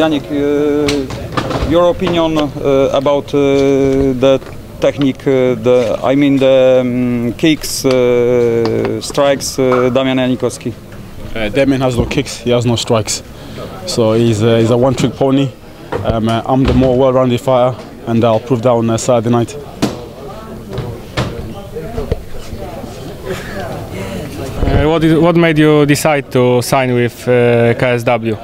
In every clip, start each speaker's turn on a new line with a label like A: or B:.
A: Yannick, uh, your opinion uh, about uh, the technique, the I mean the um, kicks, strikes, Damian Janikowski.
B: Uh, Damian has no kicks, he has no strikes. So he's, he's a one trick pony. Um, uh, I'm the more well rounded fighter, and I'll prove that on Saturday night.
C: Uh, what, is, what made you decide to sign with uh, KSW?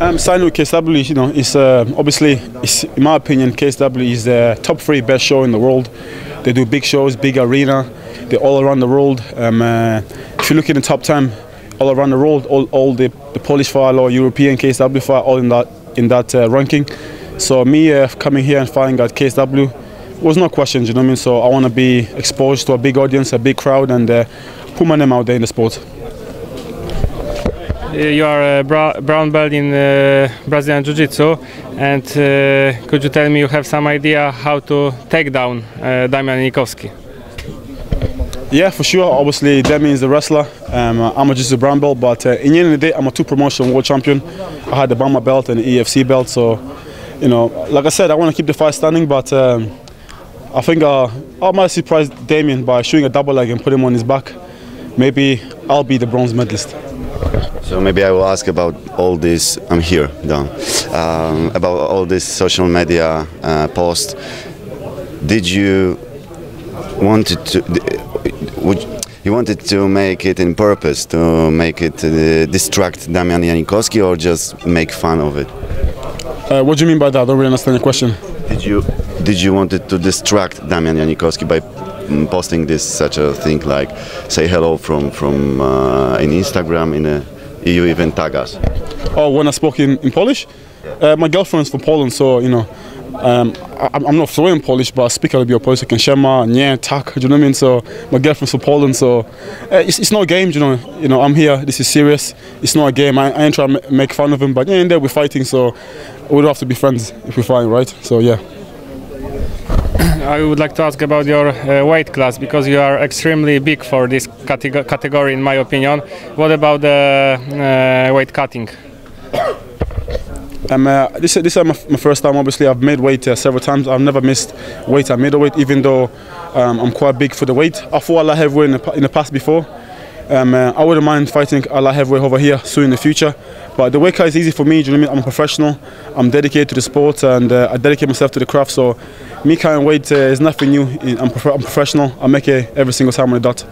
B: Um, signing with KSW, you know, is uh, obviously, it's, in my opinion, KSW is the top three best show in the world. They do big shows, big arena. They're all around the world. Um, uh, if you look in the top ten, all around the world, all, all the, the Polish file or European KSW file, all in that in that uh, ranking. So me uh, coming here and fighting at KSW was no questions. You know what I mean? So I want to be exposed to a big audience, a big crowd, and uh, put my name out there in the sport.
C: Uh, you are a brown belt in uh, Brazilian Jiu Jitsu, and uh, could you tell me you have some idea how to take down uh, Damian Janikowski?
B: Yeah, for sure. Obviously, Demi is the wrestler. Um, I'm a a brown belt, but uh, in the end of the day, I'm a two promotion world champion. I had the BAMMA belt and the EFC belt, so you know, like I said, I want to keep the fight standing, but um, I think uh, I might surprise Damian by shooting a double leg and put him on his back. Maybe I'll be the bronze medalist.
D: So maybe I will ask about all this. I'm here, done. Um, about all this social media uh, post. Did you wanted to? Would you wanted to make it in purpose to make it uh, distract Damian Janikowski or just make fun of it?
B: Uh, what do you mean by that? I don't really understand your question.
D: Did you did you wanted to distract Damian Janikowski by mm, posting this such a thing like say hello from from uh, in Instagram in a you even tag us?
B: Oh, when I spoke in, in Polish? Uh, my girlfriend's from Poland, so you know, um, I, I'm not fluent in Polish, but I speak a little bit of Polish. I can shema, nie, tak. Do you know what I mean? So my girlfriend's from Poland, so uh, it's, it's not a game. You know, you know, I'm here. This is serious. It's not a game. I, I ain't trying to make fun of him, but yeah, in there we're fighting, so we don't have to be friends if we're fighting, right? So yeah.
C: I would like to ask about your uh, weight class because you are extremely big for this categ- category, in my opinion. What about the uh, weight cutting?
B: Um, uh, this, this is my, my first time. Obviously, I've made weight uh, several times. I've never missed weight at middleweight, even though um, I'm quite big for the weight. I fought a light heavyweight in the, in the past before. Um, uh, I wouldn't mind fighting a light heavyweight over here soon in the future. But the weight cut is easy for me. Do you know I? I'm a professional. I'm dedicated to the sport, and uh, I dedicate myself to the craft. So, me cutting weight uh, is nothing new. I'm, prof- I'm professional. I make it every single time on the dot.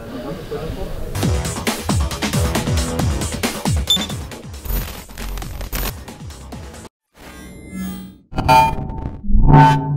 E: You